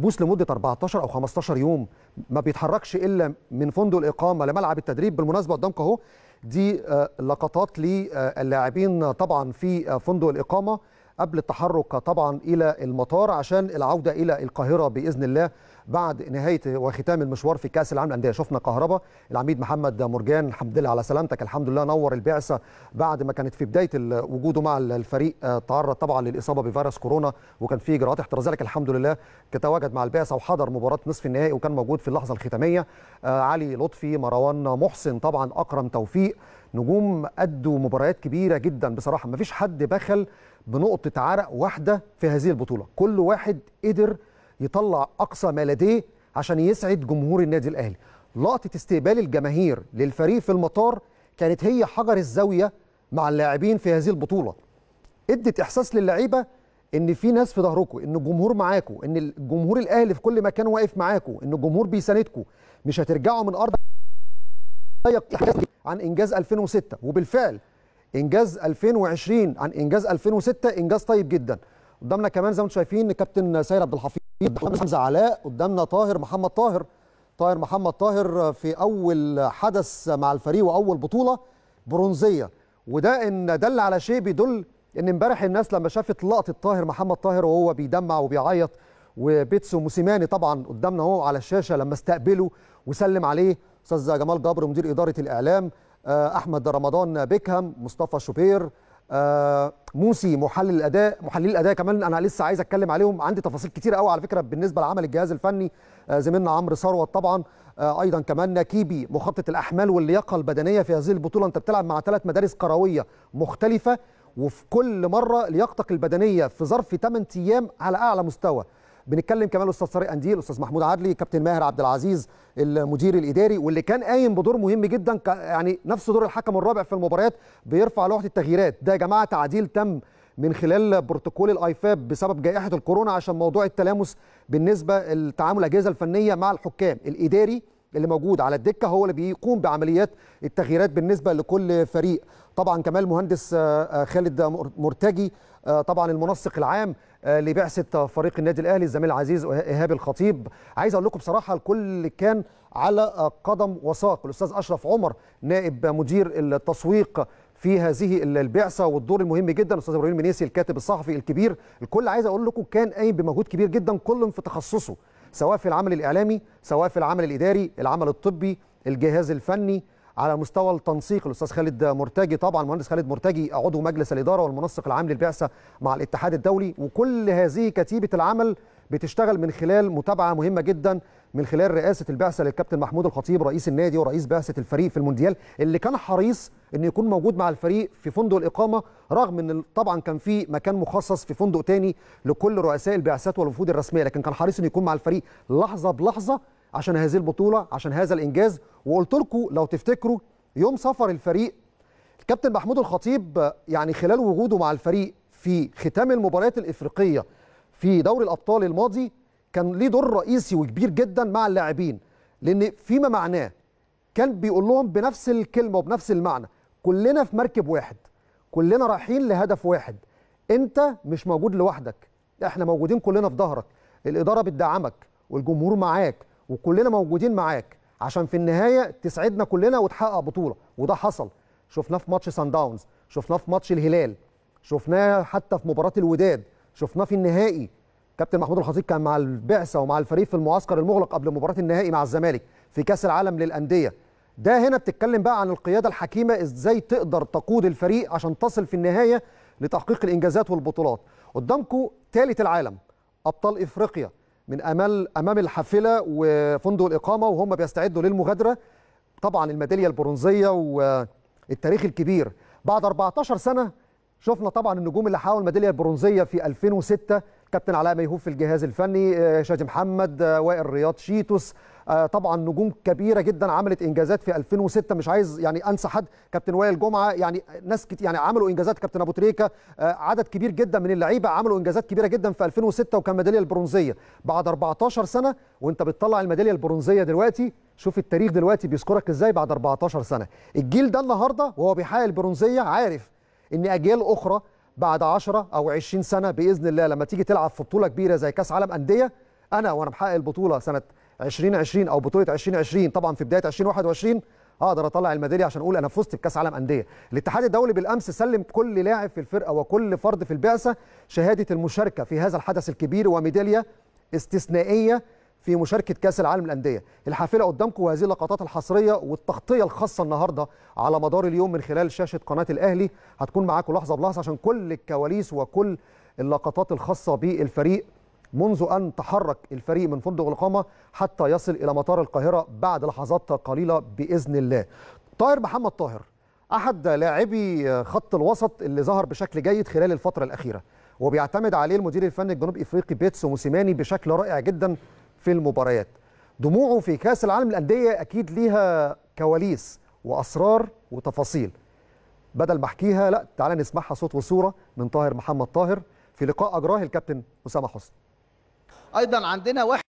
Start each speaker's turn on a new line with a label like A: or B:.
A: محبوس لمدة 14 أو 15 يوم. ما بيتحركش إلا من فندق الإقامة لملعب التدريب. بالمناسبة قدامك أهو دي لقطات للاعبين طبعا في فندق الإقامة. قبل التحرك طبعا إلى المطار عشان العودة إلى القاهرة بإذن الله بعد نهاية وختام المشوار في كأس العالم للأندية. شفنا كهربا العميد محمد مرجان الحمد لله على سلامتك. الحمد لله نور البعثه بعد ما كانت في بداية وجوده مع الفريق. تعرض طبعا للإصابة بفيروس كورونا وكان في اجراءات احترازيه لكن الحمد لله تواجد مع البعثه وحضر مباراة نصف النهائي وكان موجود في اللحظة الختامية. علي لطفي مروان محسن طبعا أكرم توفيق. نجوم أدوا مباريات كبيرة جدا بصراحة. ما فيش حد بخل بنقطة عرق واحدة في هذه البطولة. كل واحد قدر يطلع أقصى ما لديه عشان يسعد جمهور النادي الأهلي. لقطة استقبال الجماهير للفريق في المطار كانت هي حجر الزاوية مع اللاعبين في هذه البطولة. ادت إحساس للعيبة إن في ناس في ظهركم إن الجمهور معاكم إن الجمهور الأهلي في كل مكان واقف معاكم إن الجمهور بيساندكم. مش هترجعوا من أرض عن إنجاز 2006 وبالفعل إنجاز 2020 عن إنجاز 2006 إنجاز طيب جدا. قدامنا كمان زي ما أنتم شايفين كابتن سيد عبد الحفيظ حمزة علاء قدامنا طاهر محمد طاهر. طاهر محمد طاهر في أول حدث مع الفريق وأول بطولة برونزية. وده إن دل على شيء بيدل إن امبارح الناس لما شافت لقطة طاهر محمد طاهر وهو بيدمع وبيعيط وبيتسو موسيماني طبعا قدامنا أهو على الشاشة لما استقبله وسلم عليه أستاذ جمال جبر مدير إدارة الإعلام أحمد رمضان بيكهام مصطفى شوبير موسي محلل الأداء محللي الأداء كمان أنا لسه عايز أتكلم عليهم. عندي تفاصيل كتير قوي على فكرة بالنسبة لعمل الجهاز الفني زميلنا عمرو ثروت طبعا أيضا كمان كيبي مخطط الأحمال واللياقة البدنية في هذه البطولة. أنت بتلعب مع ثلاث مدارس كروية مختلفة وفي كل مرة لياقتك البدنية في ظرف 8 أيام على أعلى مستوى. بنتكلم كمان الأستاذ طارق انديل الاستاذ محمود عدلي كابتن ماهر عبد العزيز المدير الإداري واللي كان قايم بدور مهم جدا يعني نفس دور الحكم الرابع في المباريات بيرفع لوحة التغييرات. ده يا جماعة تعديل تم من خلال بروتوكول الآيفاب بسبب جائحة الكورونا عشان موضوع التلامس بالنسبة لتعامل الأجهزة الفنية مع الحكام. الإداري اللي موجود على الدكة هو اللي بيقوم بعمليات التغييرات بالنسبة لكل فريق. طبعا كمان المهندس خالد مرتجي طبعا المنسق العام لبعثة فريق النادي الأهلي الزميل العزيز إيهاب الخطيب. عايز أقول لكم بصراحة الكل كان على قدم وساق. الأستاذ أشرف عمر نائب مدير التسويق في هذه البعثة والدور المهم جدا. الاستاذ إبراهيم المنيسي الكاتب الصحفي الكبير. الكل عايز أقول لكم كان قايم بمجهود كبير جدا كل في تخصصه سواء في العمل الإعلامي سواء في العمل الإداري العمل الطبي الجهاز الفني على مستوى التنسيق. الأستاذ خالد مرتجي طبعا المهندس خالد مرتجي عضو مجلس الإدارة والمنسق العام للبعثة مع الاتحاد الدولي. وكل هذه كتيبة العمل بتشتغل من خلال متابعة مهمة جدا من خلال رئاسة البعثة للكابتن محمود الخطيب رئيس النادي ورئيس بعثة الفريق في المونديال اللي كان حريص إنه يكون موجود مع الفريق في فندق الإقامة رغم إن طبعا كان في مكان مخصص في فندق تاني لكل رؤساء البعثات والوفود الرسمية لكن كان حريص إنه يكون مع الفريق لحظة بلحظة عشان هذه البطولة عشان هذا الإنجاز. وقلت لكم لو تفتكروا يوم سفر الفريق الكابتن محمود الخطيب يعني خلال وجوده مع الفريق في ختام المباريات الإفريقية في دوري الأبطال الماضي كان ليه دور رئيسي وكبير جدا مع اللاعبين. لأن فيما معناه كان بيقول لهم بنفس الكلمة وبنفس المعنى كلنا في مركب واحد كلنا رايحين لهدف واحد. أنت مش موجود لوحدك إحنا موجودين كلنا في ظهرك الإدارة بتدعمك والجمهور معاك وكلنا موجودين معاك. عشان في النهاية تسعدنا كلنا وتحقق بطولة. وده حصل. شفناه في ماتش سان داونز شفناه في ماتش الهلال. شفناه حتى في مباراة الوداد. شفناه في النهائي. كابتن محمود الخطيب كان مع البعثة ومع الفريق في المعسكر المغلق قبل مباراة النهائي مع الزمالك في كأس العالم للأندية. ده هنا بتتكلم بقى عن القيادة الحكيمة إزاي تقدر تقود الفريق عشان تصل في النهاية لتحقيق الإنجازات والبطولات. قدامكم ثالث العالم أبطال إفريقيا. من امال أمام الحافلة وفندق الإقامة وهم بيستعدوا للمغادرة. طبعا الميدالية البرونزية والتاريخ الكبير. بعد 14 سنة شفنا طبعا النجوم اللي حققوا الميدالية البرونزية في 2006 كابتن علاء ميهوب في الجهاز الفني شادي محمد وائل رياض شيتوس طبعا نجوم كبيرة جدا عملت إنجازات في 2006 مش عايز يعني أنسى حد كابتن وائل جمعة يعني ناس كت يعني عملوا إنجازات. كابتن أبو تريكة عدد كبير جدا من اللعيبة عملوا إنجازات كبيرة جدا في 2006 وكان ميدالية البرونزية. بعد 14 سنة وأنت بتطلع الميدالية البرونزية دلوقتي شوف التاريخ دلوقتي بيذكرك إزاي بعد 14 سنة. الجيل ده النهارده وهو بيحقق البرونزية عارف إن أجيال أخرى بعد 10 أو 20 سنة بإذن الله لما تيجي تلعب في بطولة كبيرة زي كأس عالم أندية أنا وأنا محقق البطولة سنة 2020 أو بطولة 2020 طبعا في بداية 2021 أقدر أطلع الميدالية عشان أقول أنا فزت بكأس عالم أندية. الاتحاد الدولي بالأمس سلم كل لاعب في الفرقة وكل فرد في البعثة شهادة المشاركة في هذا الحدث الكبير وميدالية استثنائية في مشاركة كأس العالم للأندية. الحافلة قدامكم وهذه اللقطات الحصرية والتغطية الخاصة النهارده على مدار اليوم من خلال شاشة قناة الأهلي. هتكون معاكم لحظة بلحظة عشان كل الكواليس وكل اللقطات الخاصة بالفريق. منذ أن تحرك الفريق من فندق الإقامة حتى يصل إلى مطار القاهرة بعد لحظات قليلة بإذن الله. طاهر محمد طاهر أحد لاعبي خط الوسط اللي ظهر بشكل جيد خلال الفترة الأخيرة وبيعتمد عليه المدير الفني الجنوب إفريقي بيتسو موسيماني بشكل رائع جدا في المباريات. دموعه في كأس العالم للأندية أكيد ليها كواليس وأسرار وتفاصيل. بدل ما أحكيها لا تعالى نسمعها صوت وصورة من طاهر محمد طاهر في لقاء أجراه الكابتن أسامة حسني.
B: أيضا عندنا واحد